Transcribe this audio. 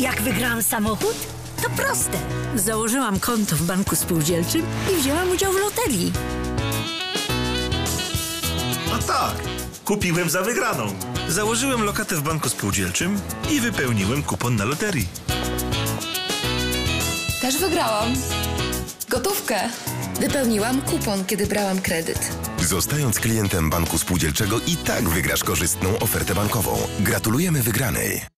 Jak wygrałam samochód? To proste. Założyłam konto w banku spółdzielczym i wzięłam udział w loterii. A tak, kupiłem za wygraną. Założyłem lokatę w banku spółdzielczym i wypełniłem kupon na loterii. Też wygrałam. Gotówkę. Wypełniłam kupon, kiedy brałam kredyt. Zostając klientem banku spółdzielczego i tak wygrasz korzystną ofertę bankową. Gratulujemy wygranej.